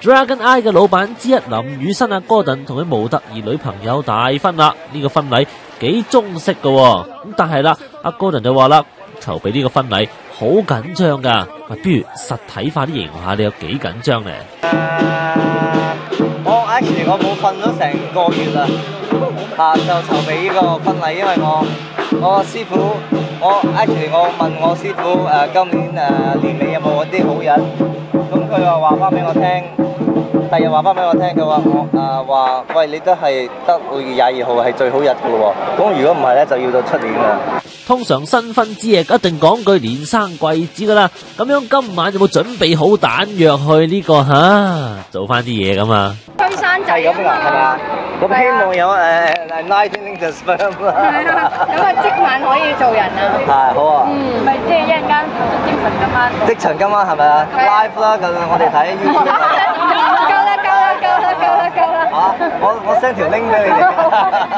Dragon Eye 嘅老闆之一林宇新阿哥頓同佢模特儿女朋友大婚啦，呢、這個婚禮幾中式噶，咁但係啦，阿哥頓就話啦，籌備呢個婚禮好緊張噶，不如實體化啲形容下你有幾緊張咧？我 actually 我冇瞓咗成個月啦，啊就籌備呢個婚禮，因為我我師傅，我 actually 我問我師傅诶、今年诶、年尾有冇啲好人，咁佢又話翻俾我聽。第日話翻俾我聽，嘅話我啊話，喂，你都係得會廿二號係最好日嘅咯喎，咁如果唔係咧，就要到出年啦。通常新婚之夜一定講句連生貴子噶啦，咁樣今晚有冇準備好彈藥去呢、這個吓、啊、做翻啲嘢咁啊？推山仔係咁噶，係嘛？咁希望有誒誒 nineteen to sperm 啦。係啊，咁啊即晚可以做人啊。係好啊。嗯，咪即係一陣間精神今晚。即場今晚係咪啊？Live 啦，咁我哋睇 YouTube。我我 send 條 link 俾你哋。